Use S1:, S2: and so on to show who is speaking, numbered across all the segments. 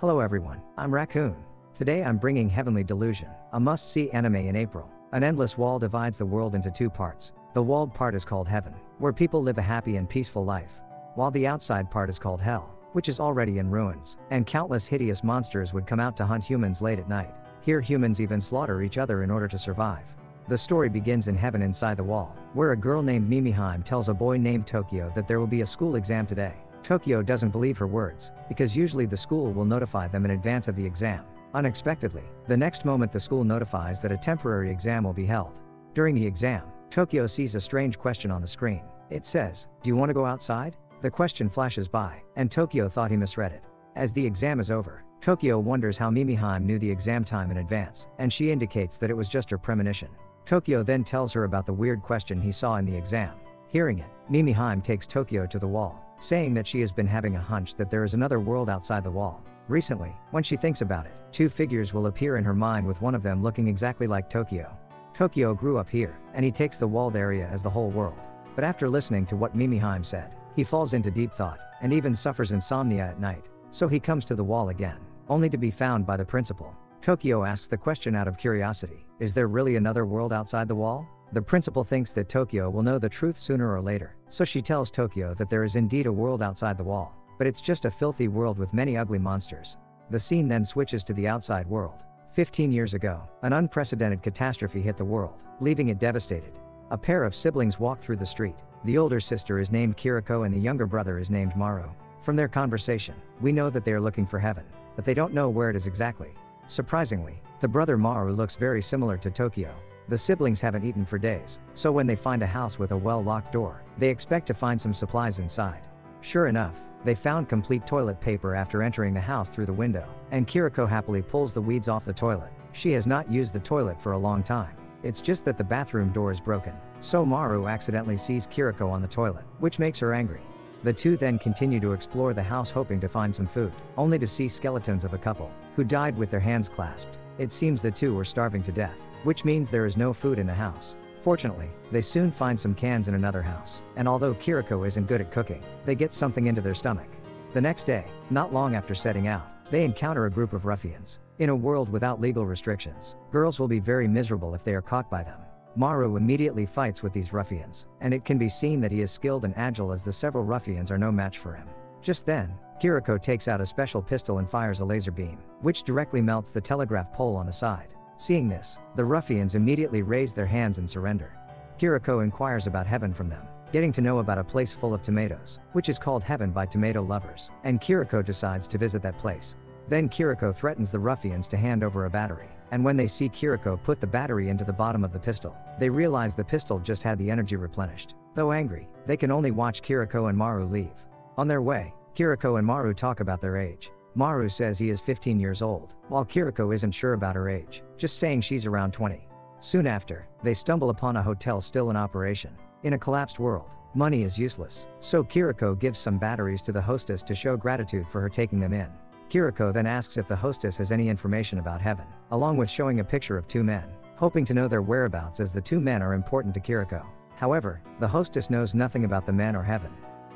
S1: Hello everyone, I'm Raccoon. Today I'm bringing Heavenly Delusion, a must see anime in April. An endless wall divides the world into two parts. The walled part is called Heaven, where people live a happy and peaceful life, while the outside part is called Hell, which is already in ruins, and countless hideous monsters would come out to hunt humans late at night. Here humans even slaughter each other in order to survive. The story begins in heaven inside the wall, where a girl named Mimiheim tells a boy named Tokyo that there will be a school exam today. Tokyo doesn't believe her words, because usually the school will notify them in advance of the exam. Unexpectedly, the next moment the school notifies that a temporary exam will be held. During the exam, Tokyo sees a strange question on the screen. It says, Do you want to go outside? The question flashes by, and Tokyo thought he misread it. As the exam is over, Tokyo wonders how Mimiheim knew the exam time in advance, and she indicates that it was just her premonition. Tokyo then tells her about the weird question he saw in the exam. Hearing it, Mimiheim takes Tokyo to the wall, saying that she has been having a hunch that there is another world outside the wall. Recently, when she thinks about it, two figures will appear in her mind with one of them looking exactly like Tokyo. Tokyo grew up here, and he takes the walled area as the whole world. But after listening to what Mimiheim said, he falls into deep thought, and even suffers insomnia at night. So he comes to the wall again, only to be found by the principal. Tokyo asks the question out of curiosity Is there really another world outside the wall? The principal thinks that Tokyo will know the truth sooner or later, so she tells Tokyo that there is indeed a world outside the wall but it's just a filthy world with many ugly monsters. The scene then switches to the outside world. 15 years ago, an unprecedented catastrophe hit the world, leaving it devastated. A pair of siblings walk through the street. The older sister is named Kiriko and the younger brother is named Maru. From their conversation, we know that they are looking for heaven, but they don't know where it is exactly. Surprisingly, the brother Maru looks very similar to Tokyo. The siblings haven't eaten for days, so when they find a house with a well locked door, they expect to find some supplies inside. Sure enough, they found complete toilet paper after entering the house through the window, and Kiriko happily pulls the weeds off the toilet. She has not used the toilet for a long time. It's just that the bathroom door is broken. So Maru accidentally sees Kiriko on the toilet, which makes her angry. The two then continue to explore the house hoping to find some food, only to see skeletons of a couple, who died with their hands clasped. It seems the two were starving to death, which means there is no food in the house. Fortunately, they soon find some cans in another house, and although Kiriko isn't good at cooking, they get something into their stomach. The next day, not long after setting out, they encounter a group of ruffians. In a world without legal restrictions, girls will be very miserable if they are caught by them. Maru immediately fights with these ruffians, and it can be seen that he is skilled and agile as the several ruffians are no match for him. Just then, Kiriko takes out a special pistol and fires a laser beam, which directly melts the telegraph pole on the side. Seeing this, the ruffians immediately raise their hands and surrender. Kiriko inquires about heaven from them, getting to know about a place full of tomatoes, which is called heaven by tomato lovers, and Kiriko decides to visit that place. Then Kiriko threatens the ruffians to hand over a battery, and when they see Kiriko put the battery into the bottom of the pistol, they realize the pistol just had the energy replenished. Though angry, they can only watch Kiriko and Maru leave. On their way, Kiriko and Maru talk about their age, Maru says he is 15 years old, while Kiriko isn't sure about her age, just saying she's around 20. Soon after, they stumble upon a hotel still in operation. In a collapsed world, money is useless, so Kiriko gives some batteries to the hostess to show gratitude for her taking them in. Kiriko then asks if the hostess has any information about heaven, along with showing a picture of two men, hoping to know their whereabouts as the two men are important to Kiriko. However, the hostess knows nothing about the men or heaven.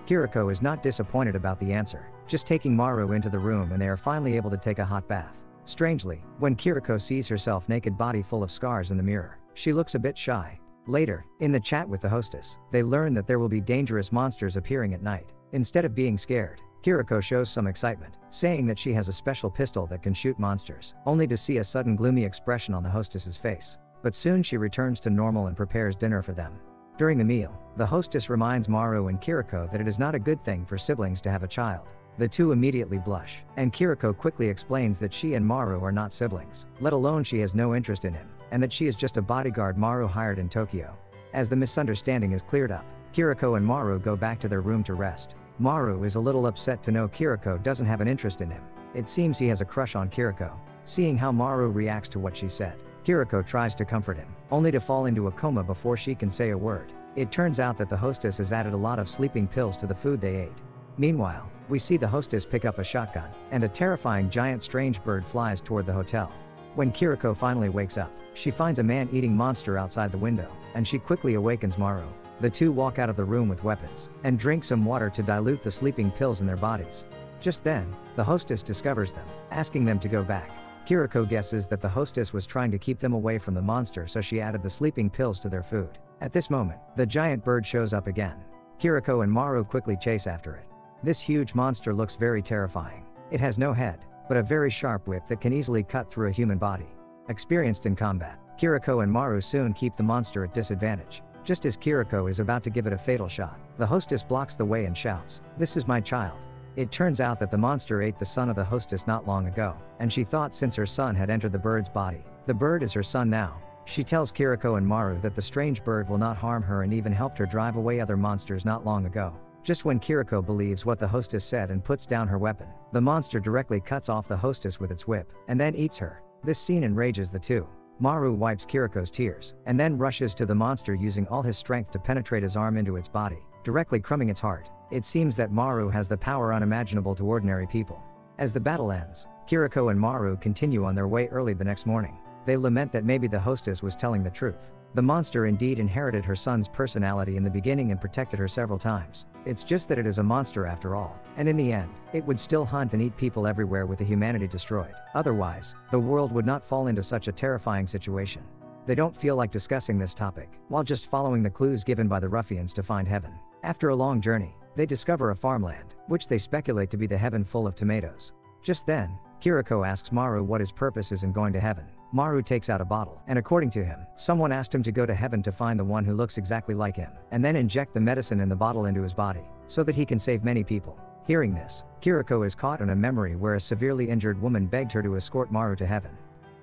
S1: Kiriko is not disappointed about the answer, just taking Maru into the room and they are finally able to take a hot bath. Strangely, when Kiriko sees herself naked body full of scars in the mirror, she looks a bit shy. Later, in the chat with the hostess, they learn that there will be dangerous monsters appearing at night. Instead of being scared, Kiriko shows some excitement, saying that she has a special pistol that can shoot monsters, only to see a sudden gloomy expression on the hostess's face. But soon she returns to normal and prepares dinner for them. During the meal, the hostess reminds Maru and Kiriko that it is not a good thing for siblings to have a child. The two immediately blush, and Kiriko quickly explains that she and Maru are not siblings, let alone she has no interest in him, and that she is just a bodyguard Maru hired in Tokyo. As the misunderstanding is cleared up, Kiriko and Maru go back to their room to rest. Maru is a little upset to know Kiriko doesn't have an interest in him. It seems he has a crush on Kiriko. Seeing how Maru reacts to what she said, Kiriko tries to comfort him, only to fall into a coma before she can say a word. It turns out that the hostess has added a lot of sleeping pills to the food they ate. Meanwhile, we see the hostess pick up a shotgun, and a terrifying giant strange bird flies toward the hotel. When Kiriko finally wakes up, she finds a man eating monster outside the window, and she quickly awakens Maru. The two walk out of the room with weapons, and drink some water to dilute the sleeping pills in their bodies. Just then, the hostess discovers them, asking them to go back. Kiriko guesses that the hostess was trying to keep them away from the monster so she added the sleeping pills to their food. At this moment, the giant bird shows up again. Kiriko and Maru quickly chase after it. This huge monster looks very terrifying. It has no head, but a very sharp whip that can easily cut through a human body. Experienced in combat, Kiriko and Maru soon keep the monster at disadvantage. Just as Kiriko is about to give it a fatal shot, the hostess blocks the way and shouts, This is my child. It turns out that the monster ate the son of the hostess not long ago, and she thought since her son had entered the bird's body, the bird is her son now. She tells Kiriko and Maru that the strange bird will not harm her and even helped her drive away other monsters not long ago. Just when Kiriko believes what the hostess said and puts down her weapon, the monster directly cuts off the hostess with its whip, and then eats her. This scene enrages the two. Maru wipes Kiriko's tears, and then rushes to the monster using all his strength to penetrate his arm into its body, directly crumbing its heart. It seems that Maru has the power unimaginable to ordinary people. As the battle ends, Kiriko and Maru continue on their way early the next morning. They lament that maybe the hostess was telling the truth. The monster indeed inherited her son's personality in the beginning and protected her several times. It's just that it is a monster after all, and in the end, it would still hunt and eat people everywhere with the humanity destroyed. Otherwise, the world would not fall into such a terrifying situation. They don't feel like discussing this topic, while just following the clues given by the ruffians to find heaven. After a long journey, they discover a farmland, which they speculate to be the heaven full of tomatoes. Just then, Kiriko asks Maru what his purpose is in going to heaven. Maru takes out a bottle, and according to him, someone asked him to go to heaven to find the one who looks exactly like him, and then inject the medicine in the bottle into his body, so that he can save many people. Hearing this, Kiriko is caught in a memory where a severely injured woman begged her to escort Maru to heaven.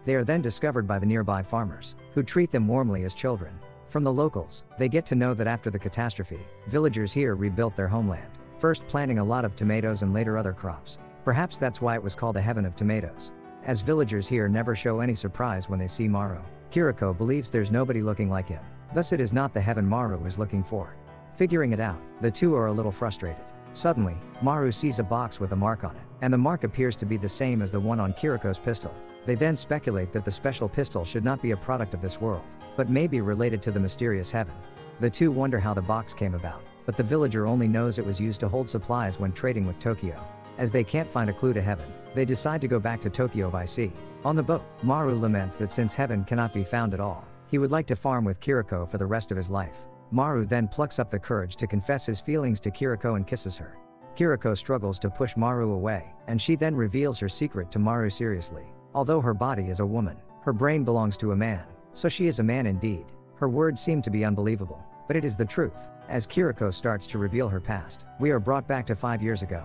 S1: They are then discovered by the nearby farmers, who treat them warmly as children. From the locals, they get to know that after the catastrophe, villagers here rebuilt their homeland, first planting a lot of tomatoes and later other crops. Perhaps that's why it was called the heaven of tomatoes. As villagers here never show any surprise when they see Maru, Kiriko believes there's nobody looking like him. Thus it is not the heaven Maru is looking for. Figuring it out, the two are a little frustrated. Suddenly, Maru sees a box with a mark on it, and the mark appears to be the same as the one on Kiriko's pistol. They then speculate that the special pistol should not be a product of this world, but may be related to the mysterious heaven. The two wonder how the box came about, but the villager only knows it was used to hold supplies when trading with Tokyo. As they can't find a clue to heaven, they decide to go back to Tokyo by sea. On the boat, Maru laments that since heaven cannot be found at all, he would like to farm with Kiriko for the rest of his life. Maru then plucks up the courage to confess his feelings to Kiriko and kisses her. Kiriko struggles to push Maru away, and she then reveals her secret to Maru seriously. Although her body is a woman, her brain belongs to a man, so she is a man indeed. Her words seem to be unbelievable, but it is the truth. As Kiriko starts to reveal her past, we are brought back to five years ago.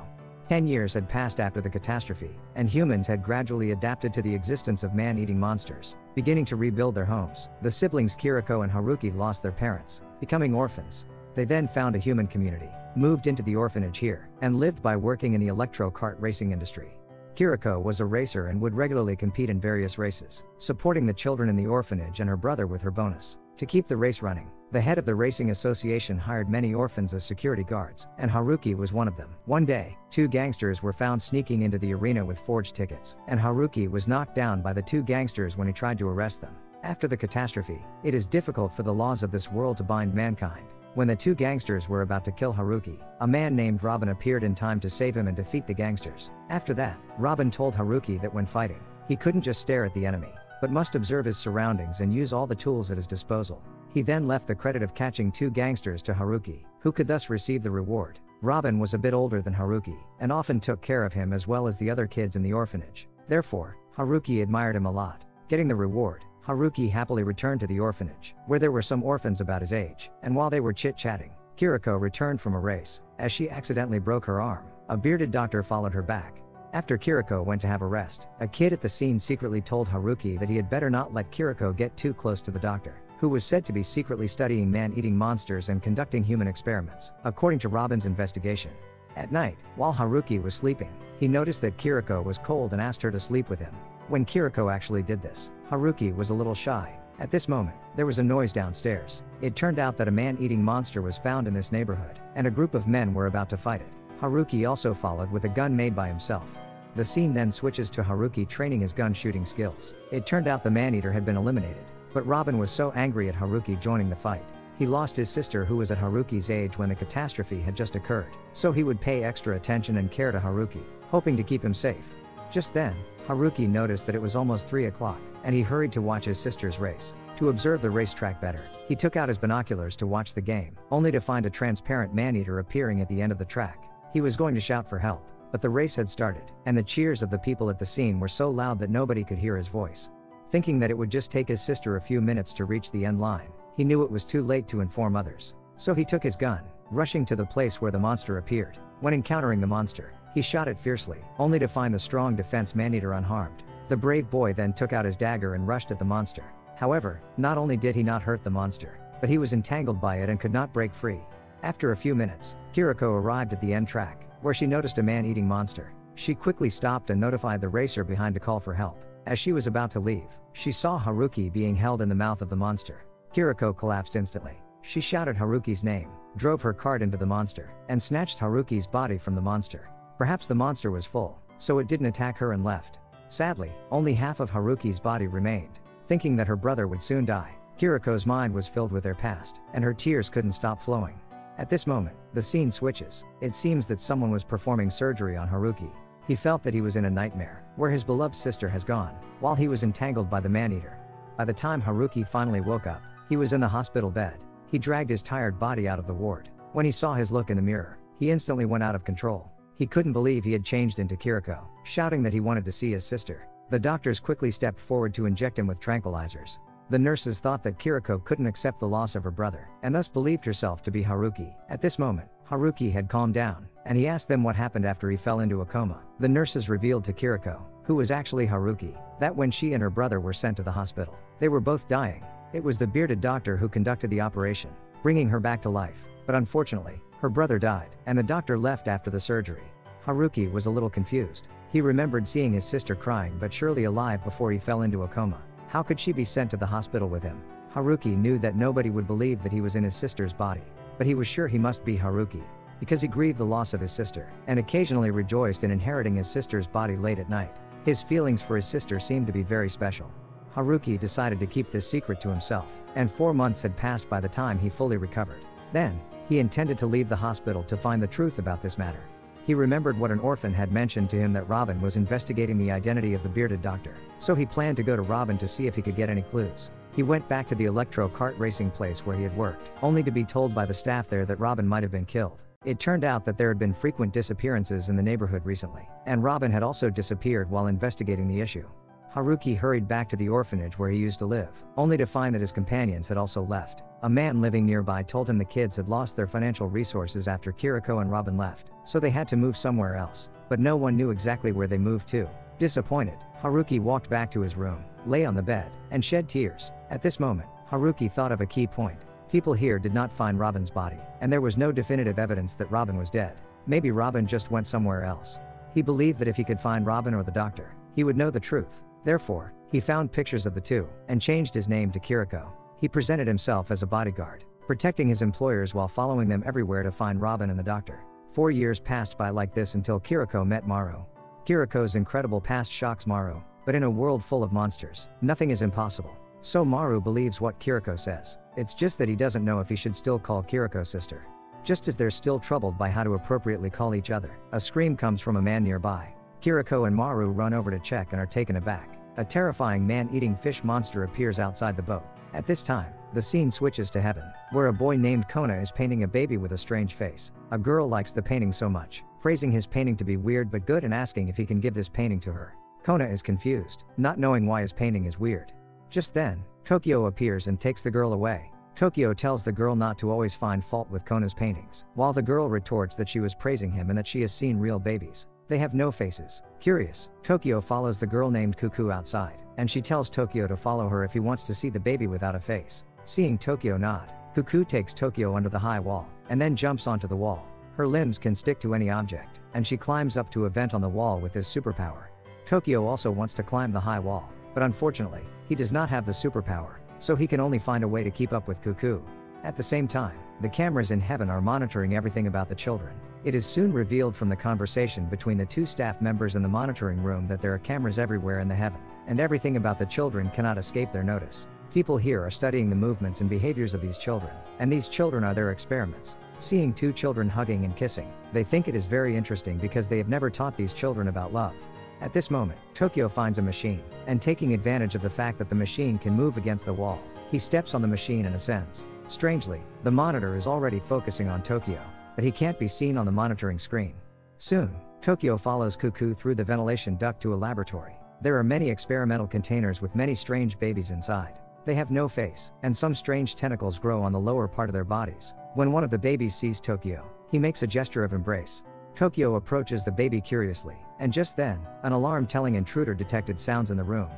S1: Ten years had passed after the catastrophe, and humans had gradually adapted to the existence of man eating monsters, beginning to rebuild their homes. The siblings Kiriko and Haruki lost their parents, becoming orphans. They then found a human community, moved into the orphanage here, and lived by working in the electro kart racing industry. Kiriko was a racer and would regularly compete in various races, supporting the children in the orphanage and her brother with her bonus. To keep the race running, the head of the racing association hired many orphans as security guards, and Haruki was one of them. One day, two gangsters were found sneaking into the arena with forged tickets, and Haruki was knocked down by the two gangsters when he tried to arrest them. After the catastrophe, it is difficult for the laws of this world to bind mankind. When the two gangsters were about to kill Haruki, a man named Robin appeared in time to save him and defeat the gangsters. After that, Robin told Haruki that when fighting, he couldn't just stare at the enemy, but must observe his surroundings and use all the tools at his disposal. He then left the credit of catching two gangsters to Haruki, who could thus receive the reward. Robin was a bit older than Haruki, and often took care of him as well as the other kids in the orphanage. Therefore, Haruki admired him a lot. Getting the reward, Haruki happily returned to the orphanage, where there were some orphans about his age, and while they were chit-chatting, Kiriko returned from a race, as she accidentally broke her arm. A bearded doctor followed her back, after Kiriko went to have a rest, a kid at the scene secretly told Haruki that he had better not let Kiriko get too close to the doctor, who was said to be secretly studying man-eating monsters and conducting human experiments, according to Robin's investigation. At night, while Haruki was sleeping, he noticed that Kiriko was cold and asked her to sleep with him. When Kiriko actually did this, Haruki was a little shy. At this moment, there was a noise downstairs. It turned out that a man-eating monster was found in this neighborhood, and a group of men were about to fight it. Haruki also followed with a gun made by himself. The scene then switches to Haruki training his gun shooting skills. It turned out the man-eater had been eliminated, but Robin was so angry at Haruki joining the fight. He lost his sister who was at Haruki's age when the catastrophe had just occurred, so he would pay extra attention and care to Haruki, hoping to keep him safe. Just then, Haruki noticed that it was almost 3 o'clock, and he hurried to watch his sister's race. To observe the racetrack better, he took out his binoculars to watch the game, only to find a transparent man-eater appearing at the end of the track. He was going to shout for help, but the race had started, and the cheers of the people at the scene were so loud that nobody could hear his voice. Thinking that it would just take his sister a few minutes to reach the end line, he knew it was too late to inform others. So he took his gun, rushing to the place where the monster appeared. When encountering the monster, he shot it fiercely, only to find the strong defense maneater unharmed. The brave boy then took out his dagger and rushed at the monster. However, not only did he not hurt the monster, but he was entangled by it and could not break free. After a few minutes, Kiriko arrived at the end track, where she noticed a man-eating monster. She quickly stopped and notified the racer behind to call for help. As she was about to leave, she saw Haruki being held in the mouth of the monster. Kiriko collapsed instantly. She shouted Haruki's name, drove her cart into the monster, and snatched Haruki's body from the monster. Perhaps the monster was full, so it didn't attack her and left. Sadly, only half of Haruki's body remained. Thinking that her brother would soon die, Kiriko's mind was filled with their past, and her tears couldn't stop flowing. At this moment, the scene switches. It seems that someone was performing surgery on Haruki. He felt that he was in a nightmare, where his beloved sister has gone, while he was entangled by the man-eater. By the time Haruki finally woke up, he was in the hospital bed. He dragged his tired body out of the ward. When he saw his look in the mirror, he instantly went out of control. He couldn't believe he had changed into Kiriko, shouting that he wanted to see his sister. The doctors quickly stepped forward to inject him with tranquilizers. The nurses thought that Kiriko couldn't accept the loss of her brother, and thus believed herself to be Haruki. At this moment, Haruki had calmed down, and he asked them what happened after he fell into a coma. The nurses revealed to Kiriko, who was actually Haruki, that when she and her brother were sent to the hospital, they were both dying. It was the bearded doctor who conducted the operation, bringing her back to life. But unfortunately, her brother died, and the doctor left after the surgery. Haruki was a little confused. He remembered seeing his sister crying but surely alive before he fell into a coma. How could she be sent to the hospital with him? Haruki knew that nobody would believe that he was in his sister's body. But he was sure he must be Haruki. Because he grieved the loss of his sister, and occasionally rejoiced in inheriting his sister's body late at night. His feelings for his sister seemed to be very special. Haruki decided to keep this secret to himself, and four months had passed by the time he fully recovered. Then, he intended to leave the hospital to find the truth about this matter. He remembered what an orphan had mentioned to him that Robin was investigating the identity of the bearded doctor, so he planned to go to Robin to see if he could get any clues. He went back to the electro kart racing place where he had worked, only to be told by the staff there that Robin might have been killed. It turned out that there had been frequent disappearances in the neighborhood recently, and Robin had also disappeared while investigating the issue. Haruki hurried back to the orphanage where he used to live, only to find that his companions had also left. A man living nearby told him the kids had lost their financial resources after Kiriko and Robin left, so they had to move somewhere else, but no one knew exactly where they moved to. Disappointed, Haruki walked back to his room, lay on the bed, and shed tears. At this moment, Haruki thought of a key point. People here did not find Robin's body, and there was no definitive evidence that Robin was dead. Maybe Robin just went somewhere else. He believed that if he could find Robin or the doctor, he would know the truth. Therefore, he found pictures of the two, and changed his name to Kiriko. He presented himself as a bodyguard, protecting his employers while following them everywhere to find Robin and the doctor. Four years passed by like this until Kiriko met Maru. Kiriko's incredible past shocks Maru, but in a world full of monsters, nothing is impossible. So Maru believes what Kiriko says. It's just that he doesn't know if he should still call Kiriko sister. Just as they're still troubled by how to appropriately call each other, a scream comes from a man nearby. Kiriko and Maru run over to check and are taken aback. A terrifying man-eating fish monster appears outside the boat. At this time, the scene switches to heaven, where a boy named Kona is painting a baby with a strange face. A girl likes the painting so much, praising his painting to be weird but good and asking if he can give this painting to her. Kona is confused, not knowing why his painting is weird. Just then, Tokyo appears and takes the girl away. Tokyo tells the girl not to always find fault with Kona's paintings, while the girl retorts that she was praising him and that she has seen real babies. They have no faces. Curious, Tokyo follows the girl named Cuckoo outside, and she tells Tokyo to follow her if he wants to see the baby without a face. Seeing Tokyo nod, Cuckoo takes Tokyo under the high wall, and then jumps onto the wall. Her limbs can stick to any object, and she climbs up to a vent on the wall with his superpower. Tokyo also wants to climb the high wall, but unfortunately, he does not have the superpower, so he can only find a way to keep up with Cuckoo. At the same time, the cameras in heaven are monitoring everything about the children. It is soon revealed from the conversation between the two staff members in the monitoring room that there are cameras everywhere in the heaven, and everything about the children cannot escape their notice. People here are studying the movements and behaviors of these children, and these children are their experiments. seeing two children hugging and kissing. They think it is very interesting because they have never taught these children about love. At this moment, Tokyo finds a machine, and taking advantage of the fact that the machine can move against the wall, he steps on the machine and ascends. Strangely, the monitor is already focusing on Tokyo, but he can't be seen on the monitoring screen. Soon, Tokyo follows Cuckoo through the ventilation duct to a laboratory. There are many experimental containers with many strange babies inside. They have no face, and some strange tentacles grow on the lower part of their bodies. When one of the babies sees Tokyo, he makes a gesture of embrace. Tokyo approaches the baby curiously, and just then, an alarm telling intruder detected sounds in the room.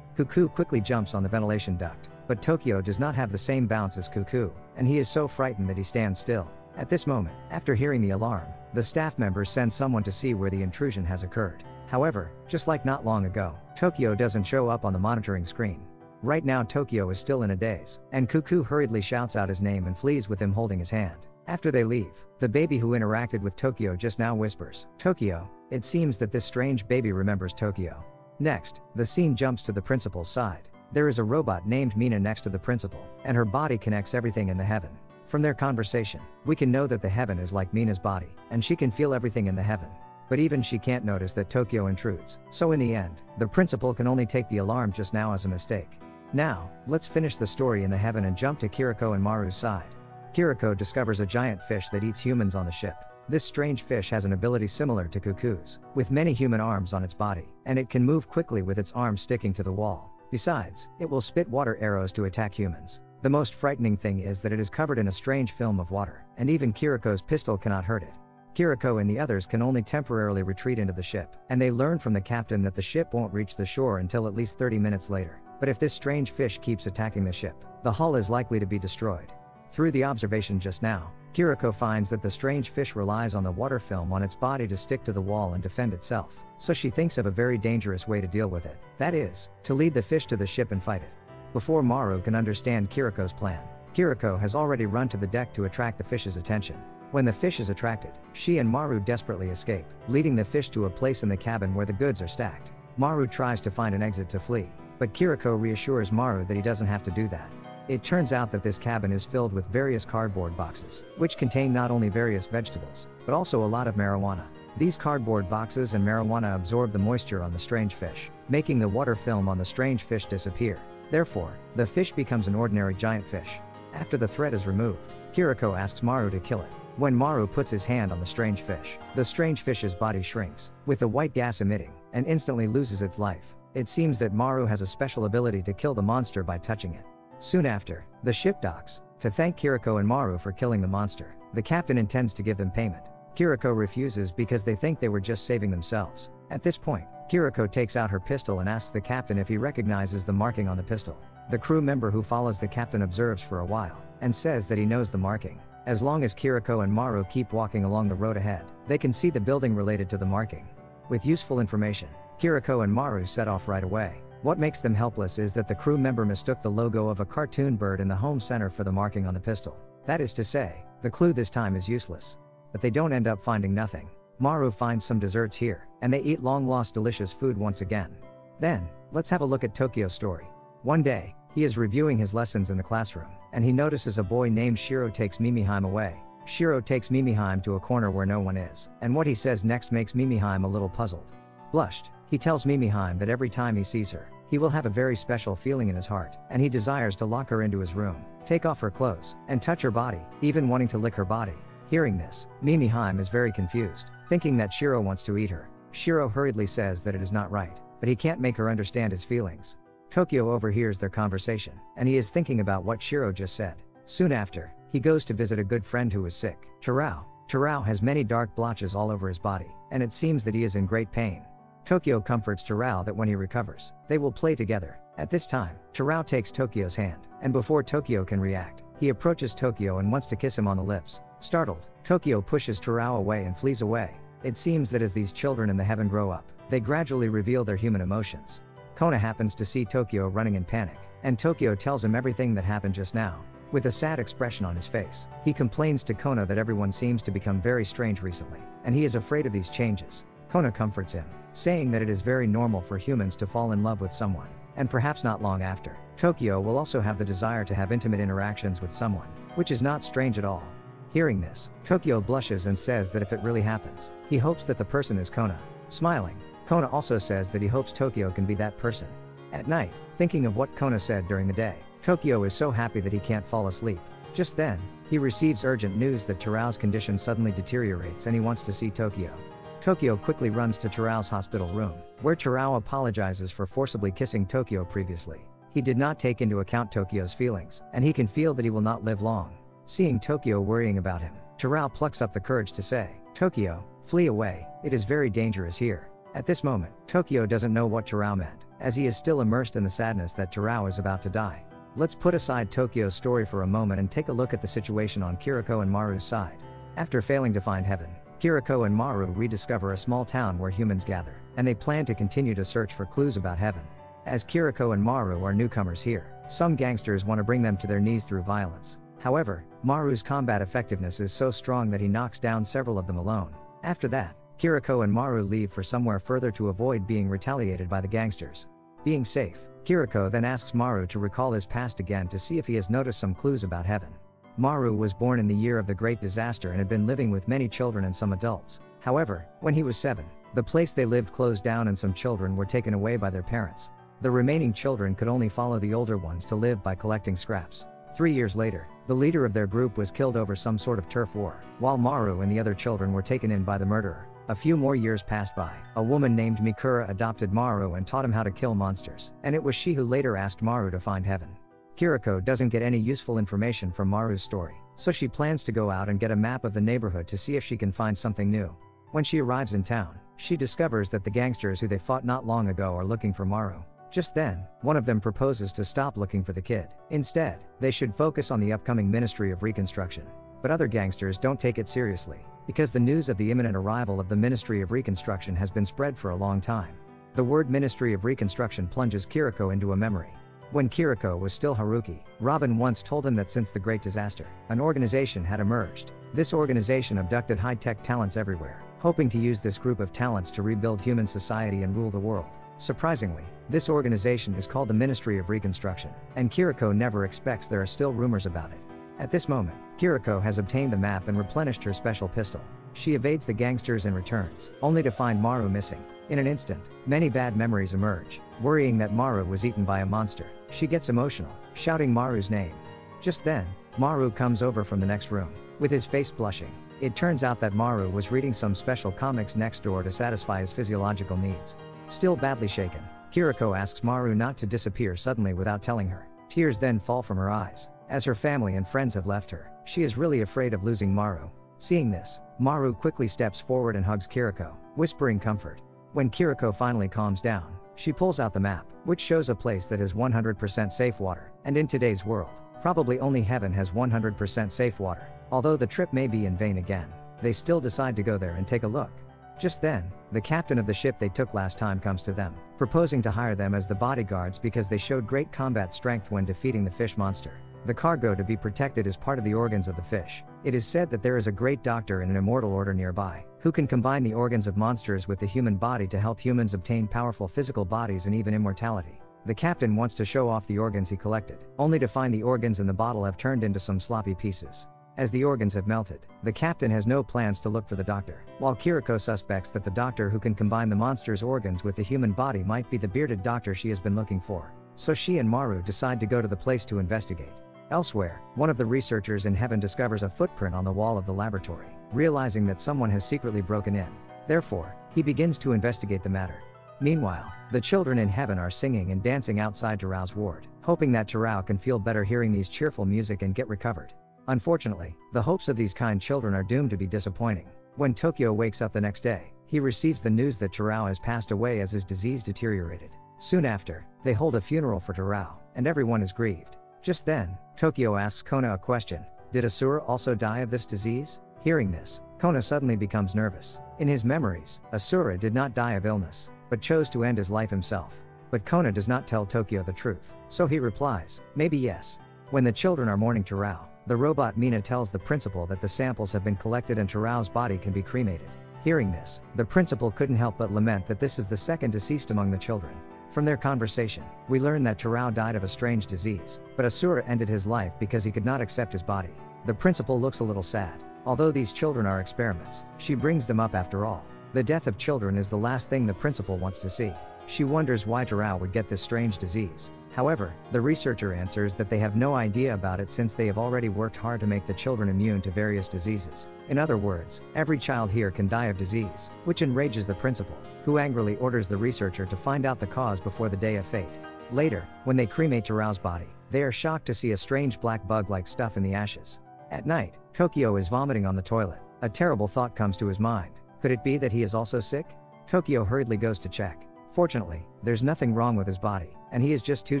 S1: Cuckoo quickly jumps on the ventilation duct, but Tokyo does not have the same bounce as Cuckoo, and he is so frightened that he stands still. At this moment, after hearing the alarm, the staff members send someone to see where the intrusion has occurred. However, just like not long ago, Tokyo doesn't show up on the monitoring screen. Right now Tokyo is still in a daze, and Cuckoo hurriedly shouts out his name and flees with him holding his hand. After they leave, the baby who interacted with Tokyo just now whispers, Tokyo, it seems that this strange baby remembers Tokyo. Next, the scene jumps to the principal's side. There is a robot named Mina next to the principal, and her body connects everything in the heaven. From their conversation, we can know that the heaven is like Mina's body, and she can feel everything in the heaven. But even she can't notice that Tokyo intrudes, so in the end, the principal can only take the alarm just now as a mistake. Now, let's finish the story in the heaven and jump to Kiriko and Maru's side. Kiriko discovers a giant fish that eats humans on the ship. This strange fish has an ability similar to Cuckoo's, with many human arms on its body, and it can move quickly with its arms sticking to the wall. Besides, it will spit water arrows to attack humans. The most frightening thing is that it is covered in a strange film of water, and even Kiriko's pistol cannot hurt it. Kiriko and the others can only temporarily retreat into the ship, and they learn from the captain that the ship won't reach the shore until at least 30 minutes later. But if this strange fish keeps attacking the ship, the hull is likely to be destroyed. Through the observation just now, Kiriko finds that the strange fish relies on the water film on its body to stick to the wall and defend itself, so she thinks of a very dangerous way to deal with it. That is, to lead the fish to the ship and fight it. Before Maru can understand Kiriko's plan, Kiriko has already run to the deck to attract the fish's attention. When the fish is attracted, she and Maru desperately escape, leading the fish to a place in the cabin where the goods are stacked. Maru tries to find an exit to flee, but Kiriko reassures Maru that he doesn't have to do that. It turns out that this cabin is filled with various cardboard boxes, which contain not only various vegetables, but also a lot of marijuana. These cardboard boxes and marijuana absorb the moisture on the strange fish, making the water film on the strange fish disappear. Therefore, the fish becomes an ordinary giant fish. After the threat is removed, Kiriko asks Maru to kill it. When Maru puts his hand on the strange fish, the strange fish's body shrinks, with the white gas emitting, and instantly loses its life. It seems that Maru has a special ability to kill the monster by touching it. Soon after, the ship docks. To thank Kiriko and Maru for killing the monster, the captain intends to give them payment. Kiriko refuses because they think they were just saving themselves. At this point, Kiriko takes out her pistol and asks the captain if he recognizes the marking on the pistol. The crew member who follows the captain observes for a while, and says that he knows the marking. As long as Kiriko and Maru keep walking along the road ahead, they can see the building related to the marking. With useful information, Kiriko and Maru set off right away. What makes them helpless is that the crew member mistook the logo of a cartoon bird in the home center for the marking on the pistol. That is to say, the clue this time is useless. But they don't end up finding nothing. Maru finds some desserts here, and they eat long lost delicious food once again. Then, let's have a look at Tokyo's story. One day, he is reviewing his lessons in the classroom, and he notices a boy named Shiro takes Mimiheim away. Shiro takes Mimiheim to a corner where no one is, and what he says next makes Mimiheim a little puzzled. Blushed, he tells Mimiheim that every time he sees her, he will have a very special feeling in his heart, and he desires to lock her into his room, take off her clothes, and touch her body, even wanting to lick her body. Hearing this, Mimiheim is very confused, thinking that Shiro wants to eat her. Shiro hurriedly says that it is not right, but he can't make her understand his feelings. Tokyo overhears their conversation, and he is thinking about what Shiro just said. Soon after, he goes to visit a good friend who is sick, Tarao. Tarao has many dark blotches all over his body, and it seems that he is in great pain. Tokyo comforts Tarao that when he recovers, they will play together. At this time, Tarao takes Tokyo's hand, and before Tokyo can react, he approaches Tokyo and wants to kiss him on the lips. Startled, Tokyo pushes Tarao away and flees away. It seems that as these children in the heaven grow up, they gradually reveal their human emotions. Kona happens to see Tokyo running in panic, and Tokyo tells him everything that happened just now. With a sad expression on his face, he complains to Kona that everyone seems to become very strange recently, and he is afraid of these changes. Kona comforts him, saying that it is very normal for humans to fall in love with someone, and perhaps not long after, Tokyo will also have the desire to have intimate interactions with someone, which is not strange at all. Hearing this, Tokyo blushes and says that if it really happens, he hopes that the person is Kona. Smiling, Kona also says that he hopes Tokyo can be that person. At night, thinking of what Kona said during the day, Tokyo is so happy that he can't fall asleep. Just then, he receives urgent news that Tarao's condition suddenly deteriorates and he wants to see Tokyo. Tokyo quickly runs to Tarao's hospital room, where Tarao apologizes for forcibly kissing Tokyo previously. He did not take into account Tokyo's feelings, and he can feel that he will not live long. Seeing Tokyo worrying about him, Tarao plucks up the courage to say, Tokyo, flee away, it is very dangerous here. At this moment, Tokyo doesn't know what Tarao meant, as he is still immersed in the sadness that Tarao is about to die. Let's put aside Tokyo's story for a moment and take a look at the situation on Kiriko and Maru's side. After failing to find heaven, Kiriko and Maru rediscover a small town where humans gather, and they plan to continue to search for clues about heaven. As Kiriko and Maru are newcomers here, some gangsters want to bring them to their knees through violence. However, Maru's combat effectiveness is so strong that he knocks down several of them alone. After that, Kiriko and Maru leave for somewhere further to avoid being retaliated by the gangsters. Being safe, Kiriko then asks Maru to recall his past again to see if he has noticed some clues about heaven. Maru was born in the year of the Great Disaster and had been living with many children and some adults. However, when he was seven, the place they lived closed down and some children were taken away by their parents. The remaining children could only follow the older ones to live by collecting scraps. Three years later, the leader of their group was killed over some sort of turf war, while Maru and the other children were taken in by the murderer. A few more years passed by. A woman named Mikura adopted Maru and taught him how to kill monsters, and it was she who later asked Maru to find heaven. Kiriko doesn't get any useful information from Maru's story, so she plans to go out and get a map of the neighborhood to see if she can find something new. When she arrives in town, she discovers that the gangsters who they fought not long ago are looking for Maru. Just then, one of them proposes to stop looking for the kid. Instead, they should focus on the upcoming Ministry of Reconstruction. But other gangsters don't take it seriously, because the news of the imminent arrival of the Ministry of Reconstruction has been spread for a long time. The word Ministry of Reconstruction plunges Kiriko into a memory. When Kiriko was still Haruki, Robin once told him that since the Great Disaster, an organization had emerged. This organization abducted high tech talents everywhere, hoping to use this group of talents to rebuild human society and rule the world. Surprisingly, this organization is called the Ministry of Reconstruction, and Kiriko never expects there are still rumors about it. At this moment, Kiriko has obtained the map and replenished her special pistol. She evades the gangsters and returns, only to find Maru missing. In an instant, many bad memories emerge, worrying that Maru was eaten by a monster. She gets emotional, shouting Maru's name. Just then, Maru comes over from the next room, with his face blushing. It turns out that Maru was reading some special comics next door to satisfy his physiological needs. Still badly shaken, Kiriko asks Maru not to disappear suddenly without telling her. Tears then fall from her eyes. As her family and friends have left her, she is really afraid of losing Maru. Seeing this, Maru quickly steps forward and hugs Kiriko, whispering comfort. When Kiriko finally calms down, she pulls out the map, which shows a place that has 100% safe water, and in today's world, probably only heaven has 100% safe water. Although the trip may be in vain again, they still decide to go there and take a look. Just then, the captain of the ship they took last time comes to them, proposing to hire them as the bodyguards because they showed great combat strength when defeating the fish monster. The cargo to be protected is part of the organs of the fish. It is said that there is a great doctor in an immortal order nearby, who can combine the organs of monsters with the human body to help humans obtain powerful physical bodies and even immortality. The captain wants to show off the organs he collected, only to find the organs in the bottle have turned into some sloppy pieces. As the organs have melted, the captain has no plans to look for the doctor, while Kiriko suspects that the doctor who can combine the monster's organs with the human body might be the bearded doctor she has been looking for. So she and Maru decide to go to the place to investigate. Elsewhere, one of the researchers in heaven discovers a footprint on the wall of the laboratory, realizing that someone has secretly broken in. Therefore, he begins to investigate the matter. Meanwhile, the children in heaven are singing and dancing outside Tarao's ward, hoping that Tarao can feel better hearing these cheerful music and get recovered. Unfortunately, the hopes of these kind children are doomed to be disappointing. When Tokyo wakes up the next day, he receives the news that Tarao has passed away as his disease deteriorated. Soon after, they hold a funeral for Tarao, and everyone is grieved. Just then, Tokyo asks Kona a question Did Asura also die of this disease? Hearing this, Kona suddenly becomes nervous. In his memories, Asura did not die of illness, but chose to end his life himself. But Kona does not tell Tokyo the truth, so he replies, Maybe yes. When the children are mourning Tarao, the robot Mina tells the principal that the samples have been collected and Tarao's body can be cremated. Hearing this, the principal couldn't help but lament that this is the second deceased among the children. From their conversation, we learn that Tarao died of a strange disease, but Asura ended his life because he could not accept his body. The principal looks a little sad. Although these children are experiments, she brings them up after all. The death of children is the last thing the principal wants to see. She wonders why Tarao would get this strange disease. However, the researcher answers that they have no idea about it since they have already worked hard to make the children immune to various diseases. In other words, every child here can die of disease, which enrages the principal, who angrily orders the researcher to find out the cause before the day of fate. Later, when they cremate Tarao's body, they are shocked to see a strange black bug like stuff in the ashes. At night, Tokyo is vomiting on the toilet. A terrible thought comes to his mind. Could it be that he is also sick? Tokyo hurriedly goes to check. Fortunately, there's nothing wrong with his body, and he is just too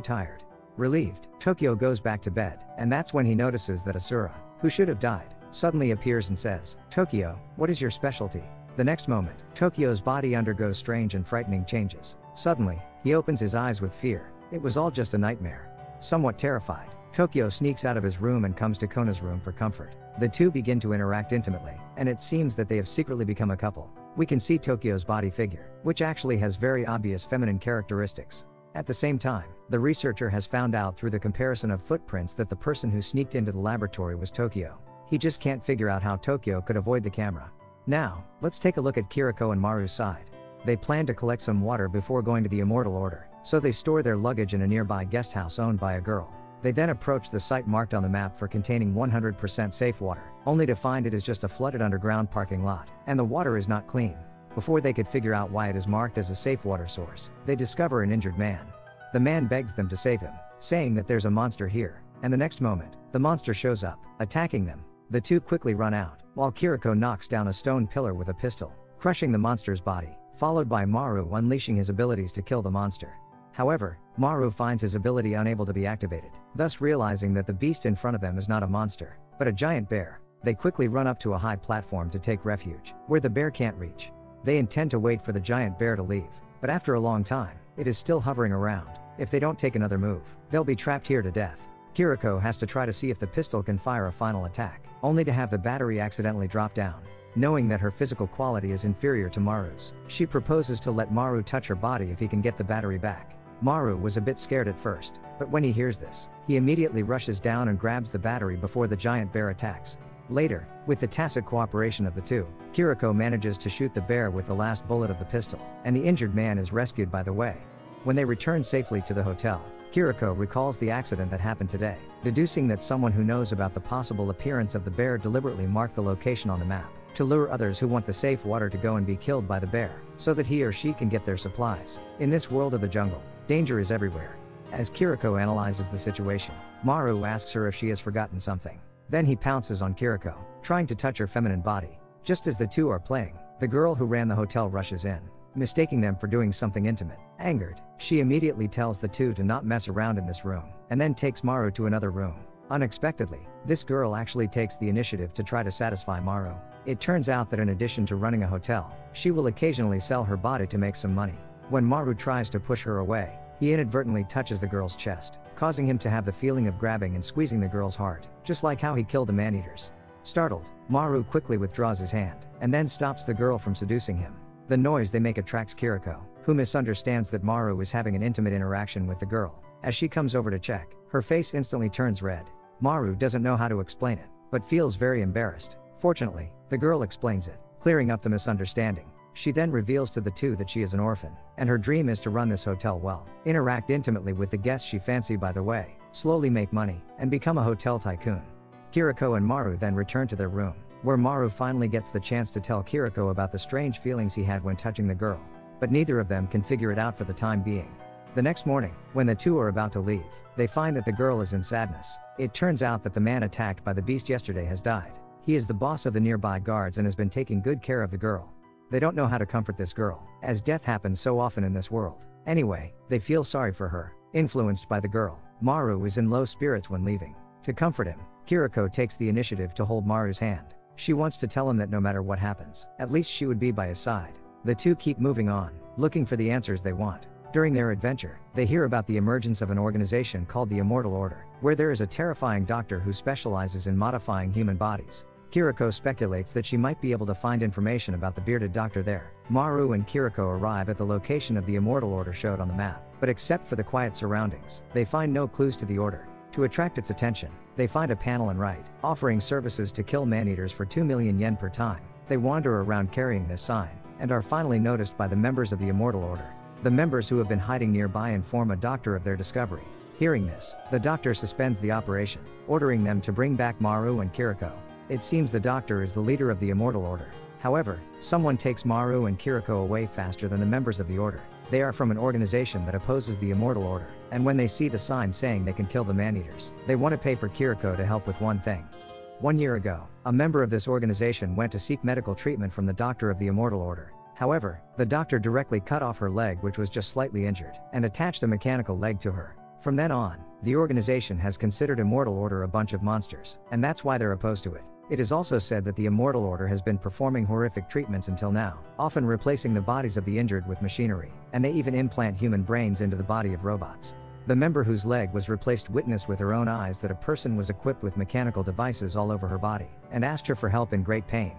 S1: tired. Relieved, Tokyo goes back to bed, and that's when he notices that Asura, who should have died, suddenly appears and says, Tokyo, what is your specialty? The next moment, Tokyo's body undergoes strange and frightening changes. Suddenly, he opens his eyes with fear. It was all just a nightmare. Somewhat terrified, Tokyo sneaks out of his room and comes to Kona's room for comfort. The two begin to interact intimately, and it seems that they have secretly become a couple. We can see Tokyo's body figure, which actually has very obvious feminine characteristics. At the same time, the researcher has found out through the comparison of footprints that the person who sneaked into the laboratory was Tokyo. He just can't figure out how Tokyo could avoid the camera. Now, let's take a look at Kiriko and Maru's side. They plan to collect some water before going to the Immortal Order, so they store their luggage in a nearby guest house owned by a girl. They then approach the site marked on the map for containing 100% safe water, only to find it is just a flooded underground parking lot, and the water is not clean. Before they could figure out why it is marked as a safe water source, they discover an injured man. The man begs them to save him, saying that there's a monster here, and the next moment, the monster shows up, attacking them. The two quickly run out, while Kiriko knocks down a stone pillar with a pistol, crushing the monster's body, followed by Maru unleashing his abilities to kill the monster. However, Maru finds his ability unable to be activated, thus realizing that the beast in front of them is not a monster, but a giant bear. They quickly run up to a high platform to take refuge, where the bear can't reach. They intend to wait for the giant bear to leave, but after a long time, it is still hovering around. If they don't take another move, they'll be trapped here to death. Kiriko has to try to see if the pistol can fire a final attack, only to have the battery accidentally drop down. Knowing that her physical quality is inferior to Maru's, she proposes to let Maru touch her body if he can get the battery back. Maru was a bit scared at first, but when he hears this, he immediately rushes down and grabs the battery before the giant bear attacks. Later, with the tacit cooperation of the two, Kiriko manages to shoot the bear with the last bullet of the pistol, and the injured man is rescued by the way. When they return safely to the hotel, Kiriko recalls the accident that happened today, deducing that someone who knows about the possible appearance of the bear deliberately marked the location on the map, to lure others who want the safe water to go and be killed by the bear, so that he or she can get their supplies. In this world of the jungle, Danger is everywhere. As Kiriko analyzes the situation, Maru asks her if she has forgotten something. Then he pounces on Kiriko, trying to touch her feminine body. Just as the two are playing, the girl who ran the hotel rushes in, mistaking them for doing something intimate. Angered, she immediately tells the two to not mess around in this room, and then takes Maru to another room. Unexpectedly, this girl actually takes the initiative to try to satisfy Maru. It turns out that in addition to running a hotel, she will occasionally sell her body to make some money. When Maru tries to push her away, he inadvertently touches the girl's chest, causing him to have the feeling of grabbing and squeezing the girl's heart, just like how he killed the man-eaters. Startled, Maru quickly withdraws his hand, and then stops the girl from seducing him. The noise they make attracts Kiriko, who misunderstands that Maru is having an intimate interaction with the girl. As she comes over to check, her face instantly turns red. Maru doesn't know how to explain it, but feels very embarrassed. Fortunately, the girl explains it, clearing up the misunderstanding. She then reveals to the two that she is an orphan, and her dream is to run this hotel well, interact intimately with the guests she fancy by the way, slowly make money, and become a hotel tycoon. Kiriko and Maru then return to their room, where Maru finally gets the chance to tell Kiriko about the strange feelings he had when touching the girl. But neither of them can figure it out for the time being. The next morning, when the two are about to leave, they find that the girl is in sadness. It turns out that the man attacked by the beast yesterday has died. He is the boss of the nearby guards and has been taking good care of the girl. They don't know how to comfort this girl, as death happens so often in this world. Anyway, they feel sorry for her. Influenced by the girl, Maru is in low spirits when leaving. To comfort him, Kiriko takes the initiative to hold Maru's hand. She wants to tell him that no matter what happens, at least she would be by his side. The two keep moving on, looking for the answers they want. During their adventure, they hear about the emergence of an organization called the Immortal Order, where there is a terrifying doctor who specializes in modifying human bodies. Kiriko speculates that she might be able to find information about the bearded doctor there. Maru and Kiriko arrive at the location of the Immortal Order showed on the map, but except for the quiet surroundings, they find no clues to the order. To attract its attention, they find a panel and write, offering services to kill man-eaters for 2 million yen per time. They wander around carrying this sign, and are finally noticed by the members of the Immortal Order. The members who have been hiding nearby inform a doctor of their discovery. Hearing this, the doctor suspends the operation, ordering them to bring back Maru and Kiriko. It seems the doctor is the leader of the Immortal Order. However, someone takes Maru and Kiriko away faster than the members of the Order. They are from an organization that opposes the Immortal Order, and when they see the sign saying they can kill the man-eaters, they want to pay for Kiriko to help with one thing. One year ago, a member of this organization went to seek medical treatment from the doctor of the Immortal Order. However, the doctor directly cut off her leg which was just slightly injured, and attached a mechanical leg to her. From then on, the organization has considered Immortal Order a bunch of monsters, and that's why they're opposed to it. It is also said that the Immortal Order has been performing horrific treatments until now, often replacing the bodies of the injured with machinery, and they even implant human brains into the body of robots. The member whose leg was replaced witnessed with her own eyes that a person was equipped with mechanical devices all over her body, and asked her for help in great pain.